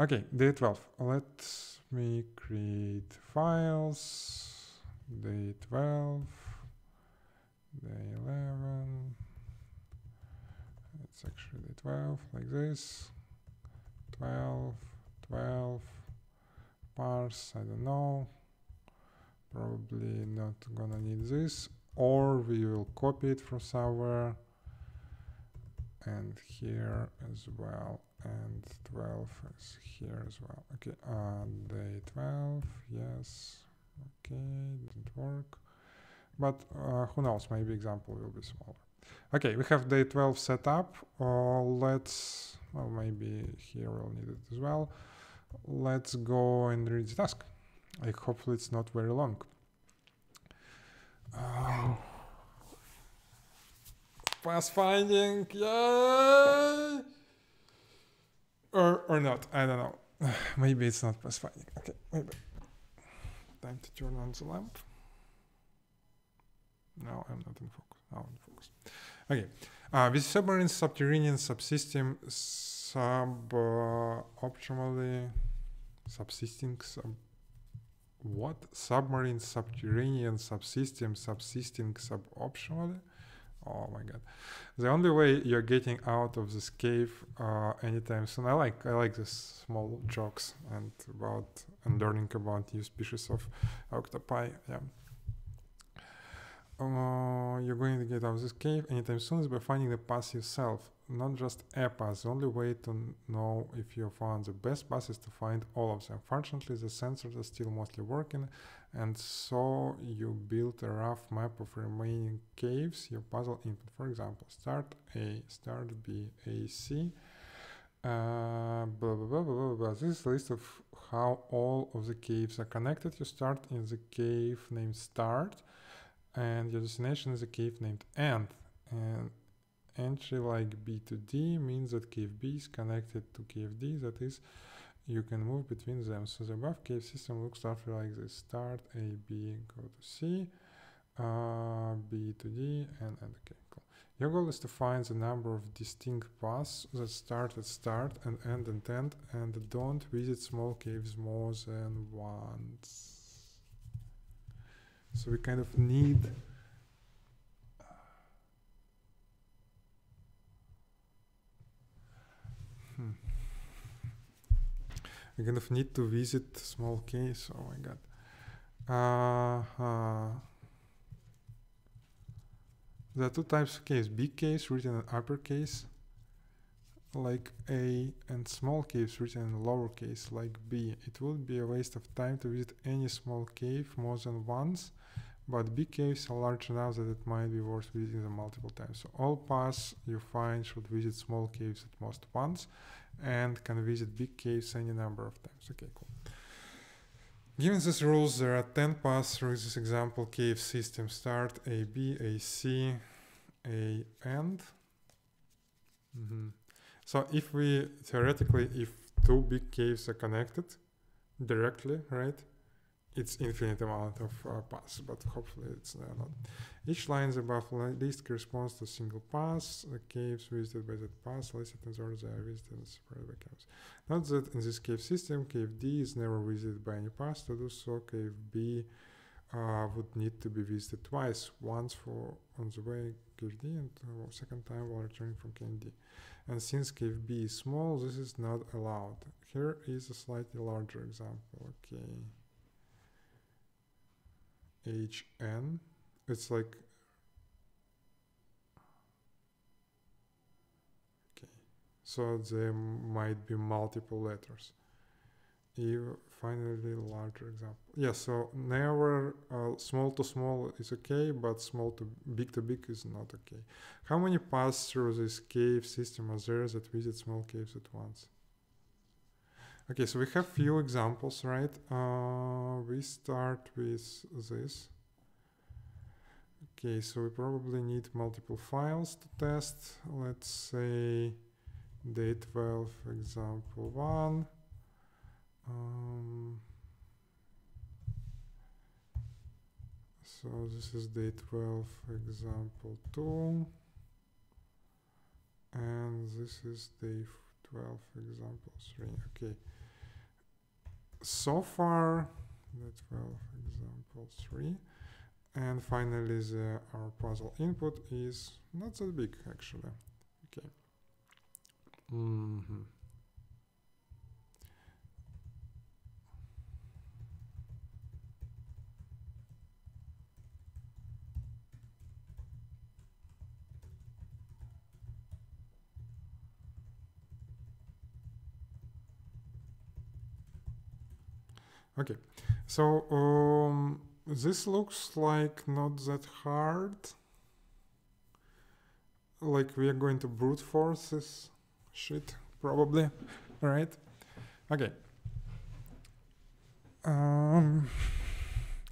Okay, day 12. Let me create files. Day 12, day 11. It's actually day 12, like this. 12, 12, parse, I don't know. Probably not gonna need this. Or we will copy it from somewhere. And here as well and 12 is here as well. Okay uh, day 12 yes okay didn't work. But uh, who knows maybe example will be smaller. Okay we have day 12 set up. Uh, let's well maybe here we'll need it as well. Let's go and read the task. Like hopefully it's not very long. Uh, path finding yay or or not. I don't know. maybe it's not pathfinding. Okay, maybe. Time to turn on the lamp. No, I'm not in focus. Now in focus. Okay. Uh, with submarine subterranean subsystem sub uh, optimally subsisting sub what submarine subterranean subsystem subsisting sub optimally oh my god. The only way you're getting out of this cave uh, anytime soon i like i like this small jokes and about and learning about new species of octopi yeah. Uh, you're going to get out of this cave anytime soon is by finding the path yourself. Not just a path the only way to know if you found the best path is to find all of them. Fortunately the sensors are still mostly working and so you build a rough map of remaining caves your puzzle input for example start a start b a c uh, blah, blah, blah, blah, blah. This is a list of how all of the caves are connected. You start in the cave named start, and your destination is a cave named end. And entry like B to D means that cave B is connected to cave D. That is, you can move between them. So the above cave system looks roughly like this. Start A, B, go to C, uh, B to D, and end. Okay, cool. Your goal is to find the number of distinct paths that start at start and end at end, and don't visit small caves more than once. So we kind of need we kind of need to visit small caves. Oh my god. Uh, there are two types of caves big caves written in uppercase like a and small caves written in lowercase like b it would be a waste of time to visit any small cave more than once but big caves are large enough that it might be worth visiting them multiple times so all paths you find should visit small caves at most once and can visit big caves any number of times okay cool Given these rules, there are 10 paths through this example cave system. Start A, B, A, C, A, and. Mm -hmm. So if we, theoretically, if two big caves are connected directly, right, it's infinite amount of uh, paths, but hopefully it's uh, not. Each line above list corresponds to a single path. The caves visited by that path listed in the order they are visited and separated by caves. Note that in this cave system, cave D is never visited by any path. To do so, cave B uh, would need to be visited twice, once for on the way cave D and uh, second time while returning from cave D. And since cave B is small, this is not allowed. Here is a slightly larger example. Okay. HN. It's like okay. So there might be multiple letters. If finally larger example. Yeah, so never uh, small to small is okay, but small to big to big is not okay. How many paths through this cave system are there that visit small caves at once? Okay, so we have few examples, right? Uh, we start with this. Okay, so we probably need multiple files to test. Let's say day 12 example 1. Um, so this is day 12 example 2. And this is day 12 example 3. Okay. So far that well example 3 and finally the our puzzle input is not that big actually. Okay. Mm -hmm. Okay, so um, this looks like not that hard. Like we are going to brute force this shit, probably, right? Okay. Um,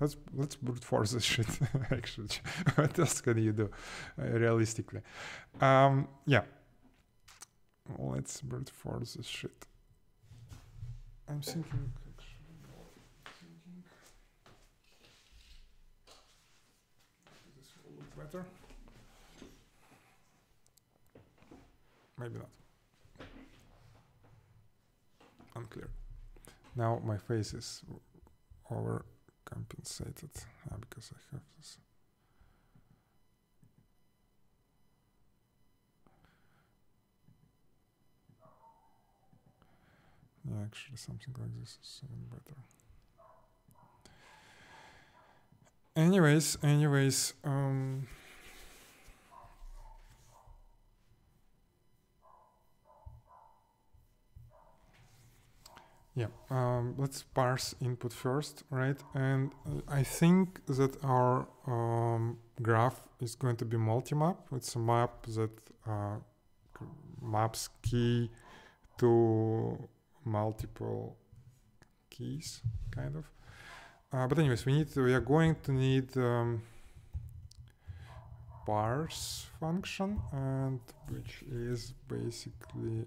let's let's brute force this shit. Actually, what else can you do, uh, realistically? Um, yeah. Let's brute force this shit. I'm thinking. better? Maybe not. Unclear. Now my face is overcompensated uh, because I have this. Yeah, actually something like this is even better. anyways anyways um yeah um, let's parse input first right? And uh, i think that our um, graph is going to be multi-map. It's a map that uh, maps key to multiple keys kind of. Uh, but anyways, we need we are going to need um, parse function and which is basically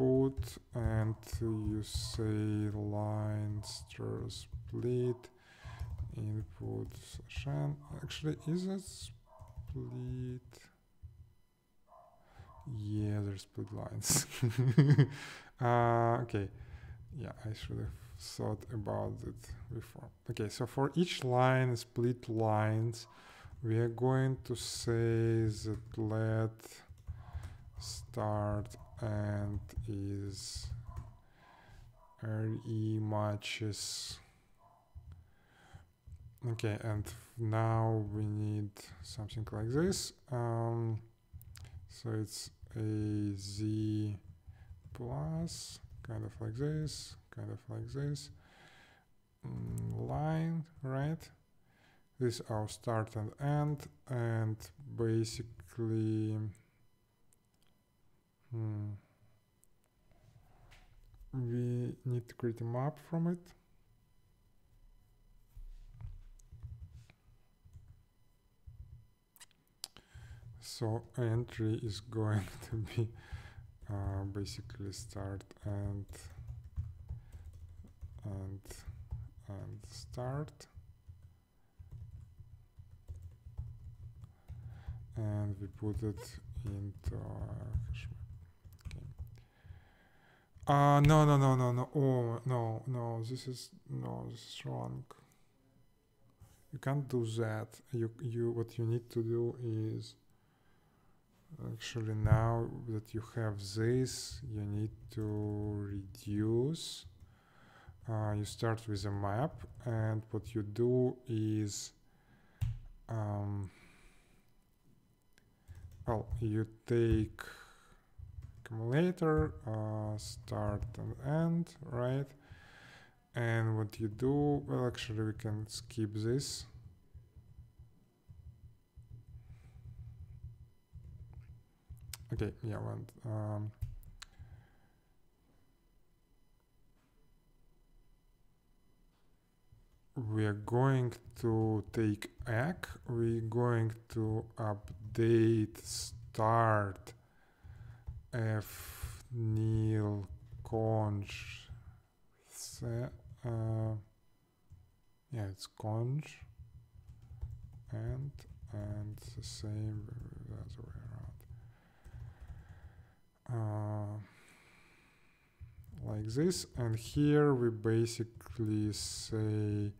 input and you say line stir split input session. Actually is it split? Yeah there's split lines. Uh, okay. Yeah I should have thought about it before. Okay, so for each line, split lines, we are going to say that let start and is re matches. Okay and now we need something like this. Um, so it's a z plus kind of like this kind of like this mm, line right? This our start and end and basically hmm, we need to create a map from it so entry is going to be uh, basically start and and and start and we put it into. Uh no no no no no. Oh no no this is no this is wrong. You can't do that. You you what you need to do is actually now that you have this you need to reduce uh, you start with a map and what you do is um, well you take accumulator uh, start and end right? And what you do well actually we can skip this. Okay yeah and um, we are going to take egg we're going to update start f. Nil conj uh, yeah it's conj and and the same the other way around. Uh, like this. And here we basically say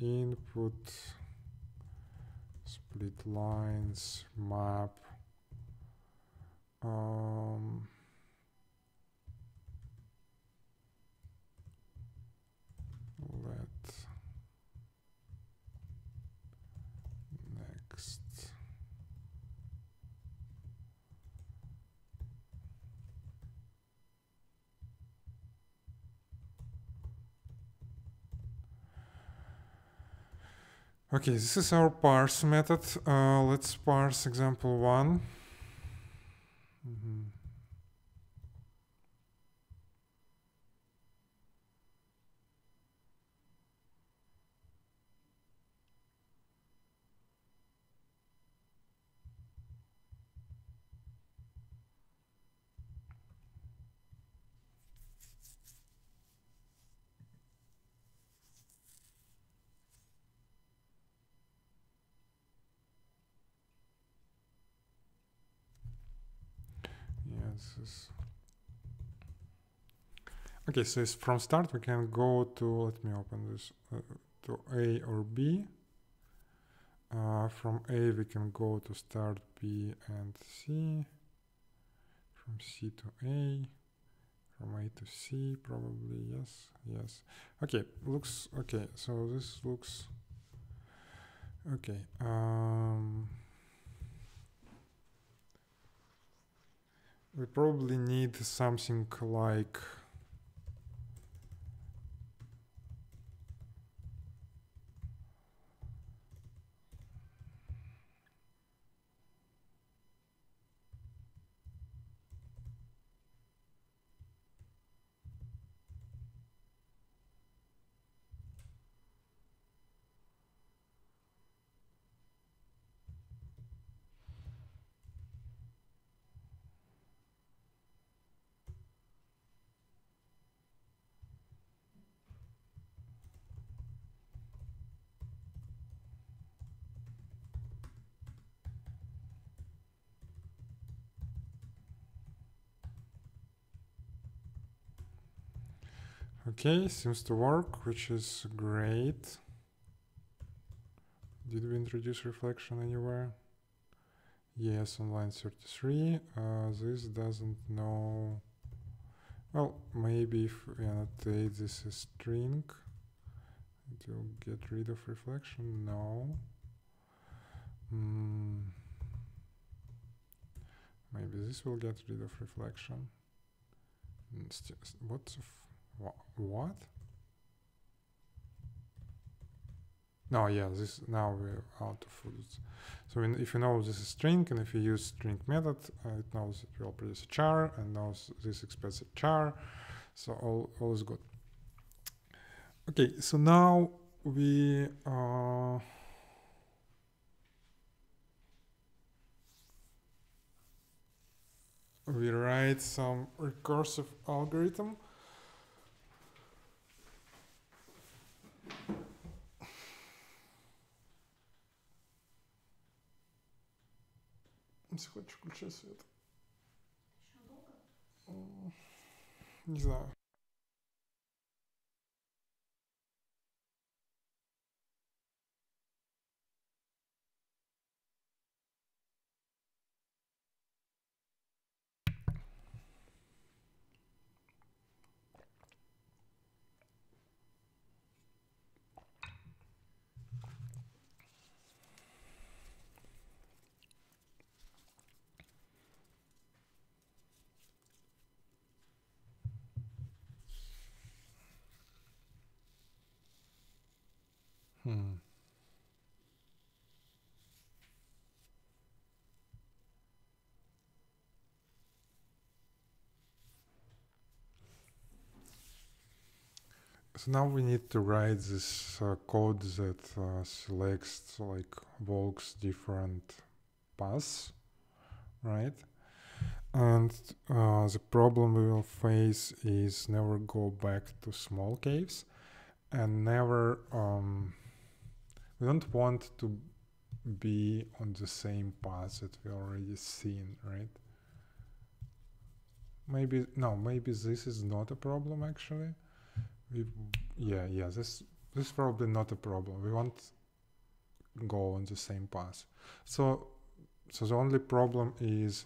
input split lines map um, let next Okay, this is our parse method. Uh, let's parse example one. Mm -hmm. this is okay so from start we can go to let me open this uh, to a or b. Uh, from a we can go to start b and c. From c to a. From a to c probably yes yes. Okay looks okay so this looks okay um we probably need something like Okay, seems to work, which is great. Did we introduce reflection anywhere? Yes, on line 33. Uh, this doesn't know... Well, maybe if we annotate this string, it will get rid of reflection. No. Mm. Maybe this will get rid of reflection. What's what? No, yeah, this now we're out of foods. So if you know this is string, and if you use string method, uh, it knows it will produce a char, and knows this expects a char. So all, all is good. Okay, so now we uh, we write some recursive algorithm Если хочешь, включай свет. Не знаю. So now we need to write this uh, code that uh, selects like walks different paths, right? And uh, the problem we will face is never go back to small caves and never um, we don't want to be on the same path that we already seen, right? maybe no maybe this is not a problem actually we yeah yeah this this is probably not a problem. We won't go on the same path. So so the only problem is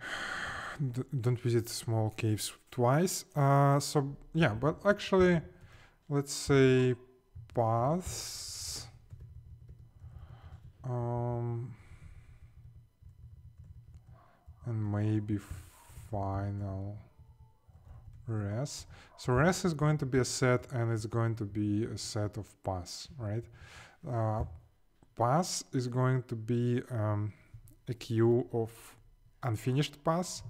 don't visit small caves twice. Uh so yeah but actually let's say paths um and maybe final res. So res is going to be a set and it's going to be a set of paths, right? Uh, pass is going to be um, a queue of unfinished paths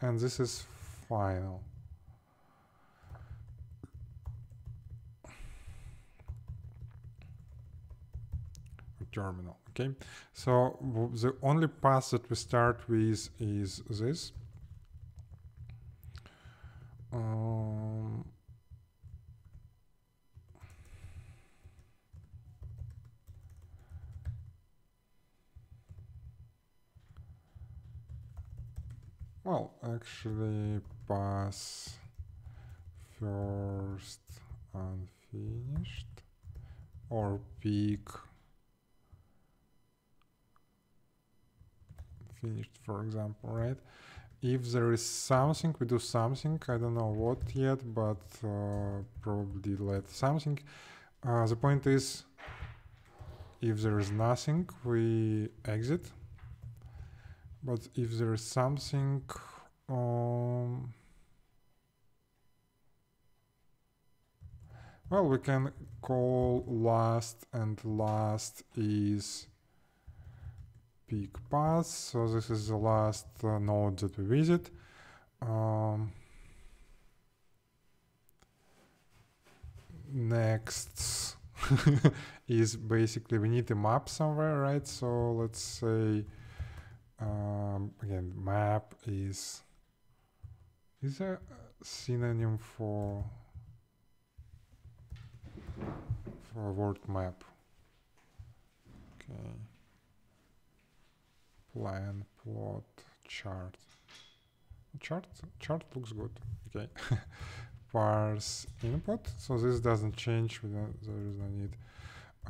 and this is final. terminal okay so the only path that we start with is this um, well actually pass first unfinished or peek finished, for example, right? If there is something, we do something. I don't know what yet, but uh, probably let something. Uh, the point is, if there is nothing, we exit. But if there is something, um, well, we can call last, and last is peek path. So this is the last uh, node that we visit. Um, next is basically we need a map somewhere, right? So let's say um, again map is is a synonym for for word map. Plan, plot, chart. Chart, chart looks good. Okay. Parse input. So this doesn't change. We don't, there is no need.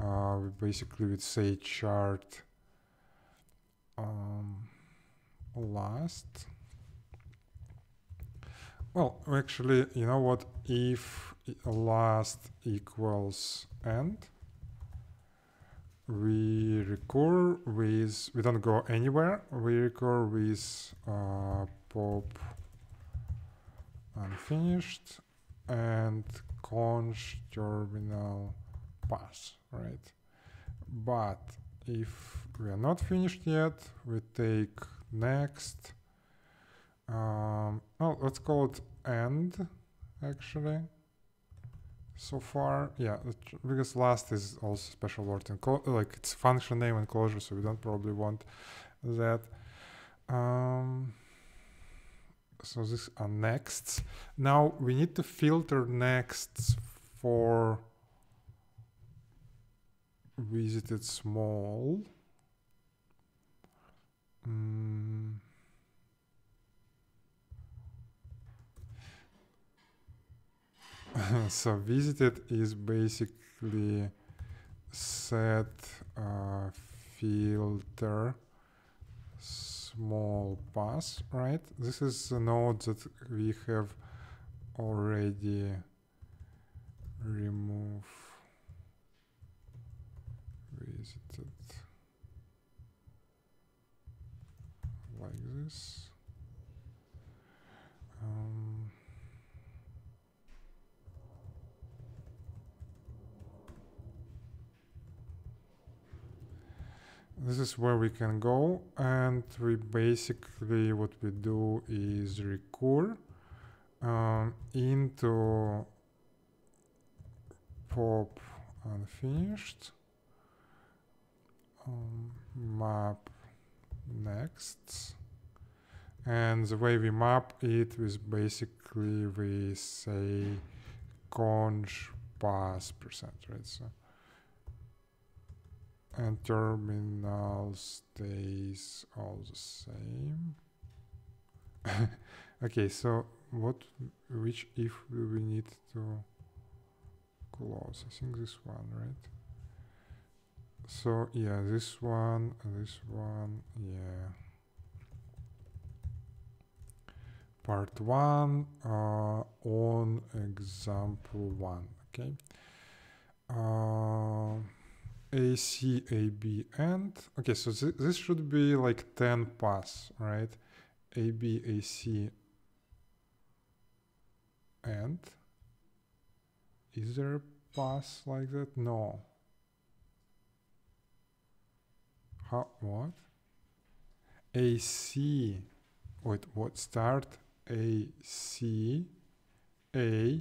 Uh, we basically would say chart um, last. Well, actually, you know what? If last equals end, we recur with, we don't go anywhere, we recur with uh, pop unfinished and conj terminal pass, right? But if we are not finished yet, we take next, um, well, let's call it end, actually so far yeah because last is also special word and like it's function name and Clojure so we don't probably want that. Um, so this are nexts now we need to filter nexts for visited small. Mm. so visited is basically set uh, filter small pass, right? This is a node that we have already remove visited like this. Um, this is where we can go and we basically what we do is recur um, into pop unfinished um, map next. And the way we map it is basically we say conj pass percent right? So and terminal stays all the same okay, so what, which if do we need to close? I think this one, right? So yeah, this one, this one, yeah. Part one uh, on example one, okay. Uh, AC, AB, and okay, so th this should be like 10 pass, right? AB, AC, and is there a pass like that? No. How, what? AC, wait, what, start AC, A,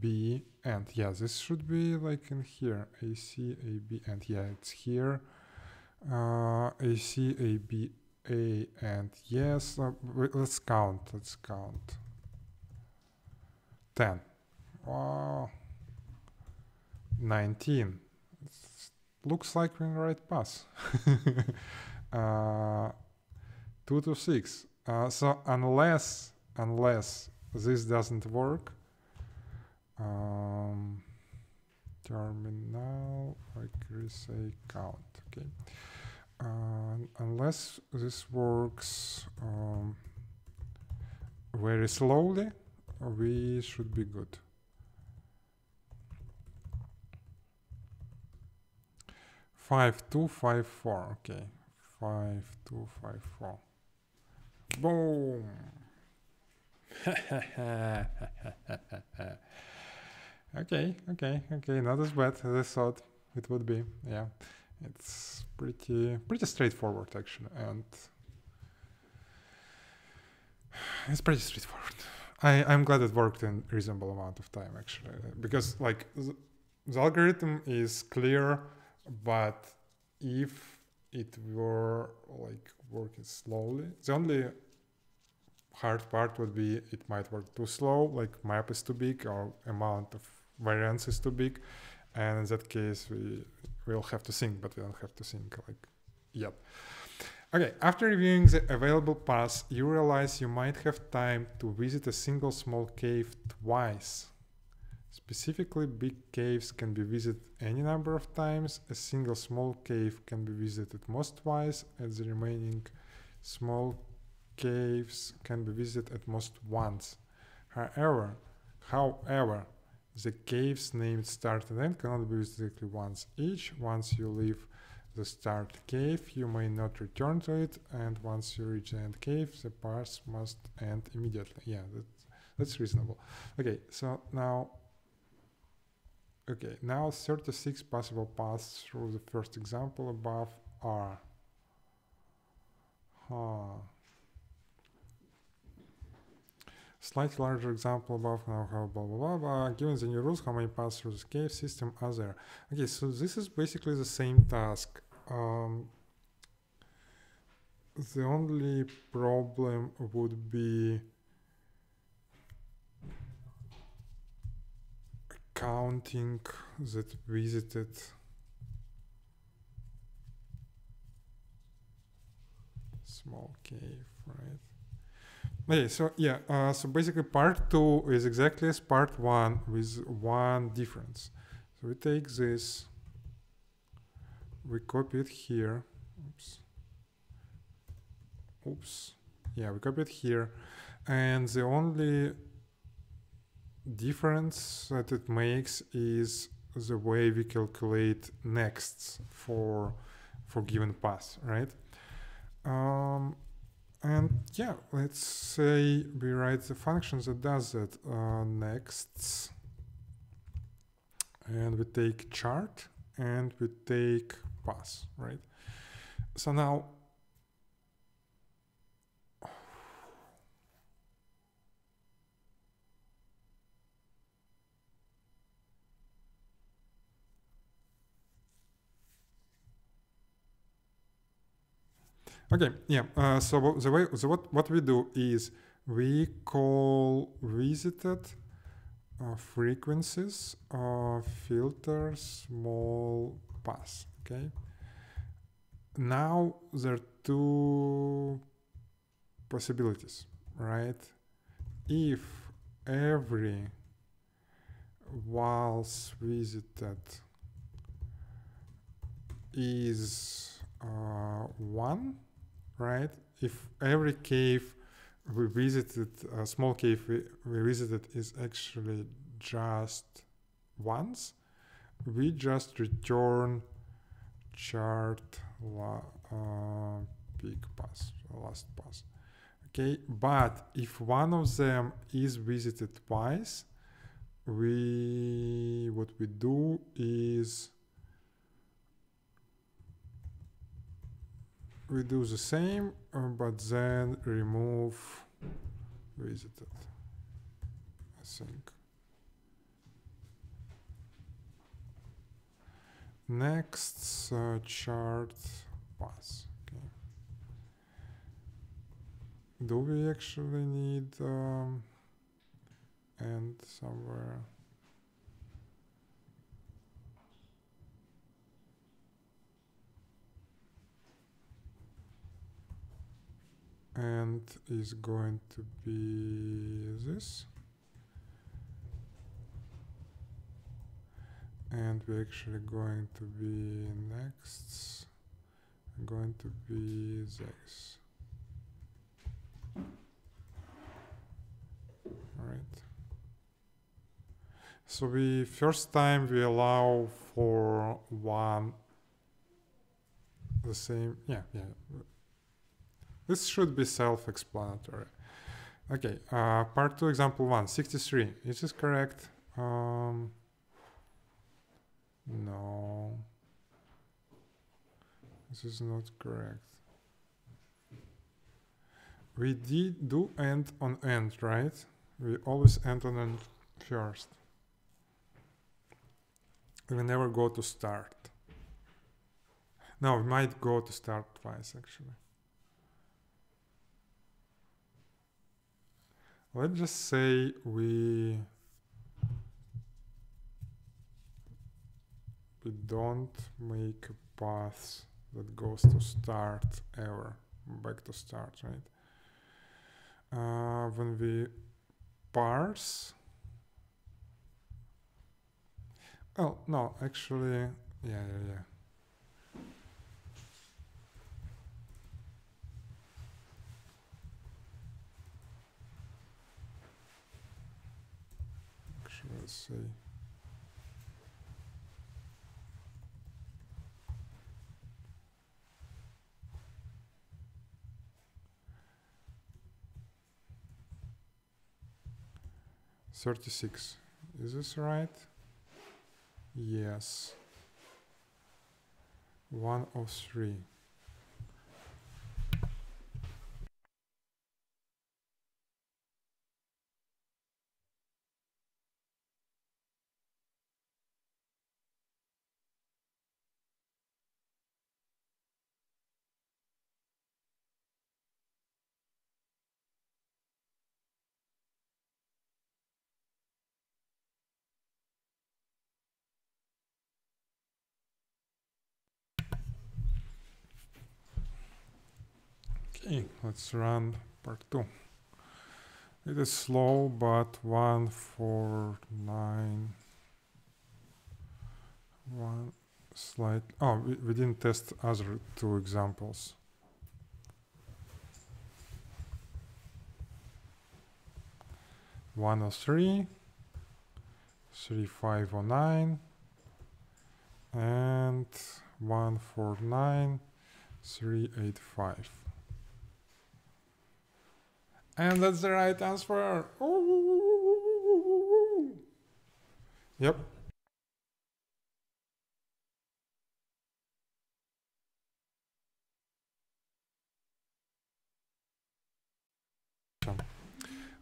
B, and yeah, this should be like in here, AC, AB, and yeah, it's here, uh, AC, AB, A, and yes, uh, let's count, let's count. 10. Wow. 19. It's, looks like we're in the right path. uh, 2 to 6. Uh, so unless, unless this doesn't work, um, terminal, say count, okay. Uh, unless this works um, very slowly, we should be good. Five two five four. Okay, five two five four. Boom. okay, okay, okay. Not as bad as I thought it would be. Yeah, it's pretty pretty straightforward actually, and it's pretty straightforward. I, I'm glad it worked in reasonable amount of time actually because like the, the algorithm is clear but if it were like working slowly the only hard part would be it might work too slow like map is too big or amount of variance is too big and in that case we will have to sync but we don't have to sync like yet Okay, after reviewing the available paths, you realize you might have time to visit a single small cave twice. Specifically, big caves can be visited any number of times, a single small cave can be visited most twice, and the remaining small caves can be visited at most once. However, however, the caves named start and end cannot be visited once each. Once you leave the start cave, you may not return to it, and once you reach the end cave, the path must end immediately. Yeah, that's, that's reasonable. Okay, so now, okay, now 36 possible paths through the first example above are. Huh. Slightly larger example above now how blah blah blah. Given the new rules, how many paths through the cave system are there? Okay, so this is basically the same task. Um, the only problem would be counting that visited small cave, right? Okay, so yeah, uh, so basically part two is exactly as part one with one difference. So we take this, we copy it here. Oops. Oops. Yeah, we copy it here. And the only difference that it makes is the way we calculate nexts for for given path, right? Um, and yeah, let's say we write the function that does that uh, nexts, and we take chart and we take pass, right? So now Okay, yeah. Uh, so the way, so what what we do is we call visited uh, frequencies of filter small pass. Okay. Now there are two possibilities, right? If every walls visited is uh, one, right? If every cave we visited, a small cave we, we visited is actually just once, we just return chart la, uh, peek pass, last pass. Okay, but if one of them is visited twice, we what we do is we do the same uh, but then remove visited I think. Next uh, chart pass okay. Do we actually need um, and somewhere and is going to be this. And we're actually going to be next. Going to be this. All right so we first time we allow for one the same yeah yeah this should be self-explanatory. Okay, uh, part 2, example 1, 63. Is this correct? Um, no. This is not correct. We did do end on end, right? We always end on end first. We never go to start. No, we might go to start twice actually. Let's just say we we don't make a path that goes to start ever back to start right? Uh, when we parse oh no actually yeah yeah yeah let's see. Thirty-six. Is this right? Yes. One of three. Okay, let's run part two. It is slow, but one, four, nine, one slight. Oh, we, we didn't test other two examples. One oh three, three five oh nine, and one four nine, three eight five. And that's the right answer. Ooh. Yep.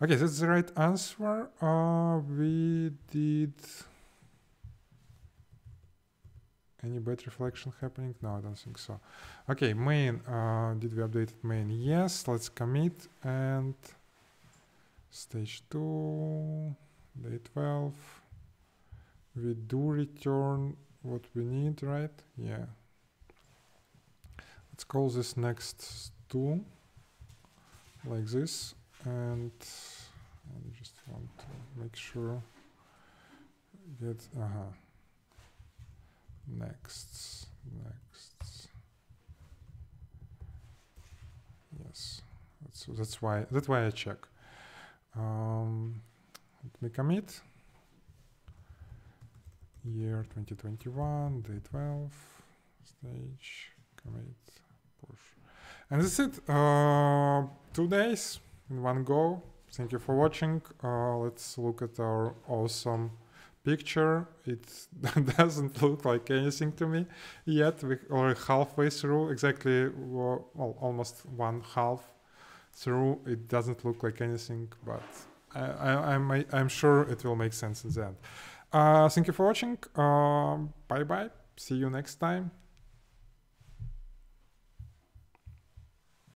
Okay, that's the right answer. Uh, we did any bad reflection happening? No, I don't think so. Okay, main, uh, did we update main? Yes, let's commit and stage 2, day 12. We do return what we need, right? Yeah. Let's call this next 2 like this and I just want to make sure get uh-huh next. Next. Yes. That's that's why that's why I check. Um, let me commit. Year 2021 day 12 stage commit push. And that's it. Uh, two days in one go. Thank you for watching. Uh, let's look at our awesome picture it doesn't look like anything to me yet we're halfway through exactly well, almost one half through it doesn't look like anything but I, am I'm, I'm sure it will make sense in the end. Uh, thank you for watching uh, bye bye see you next time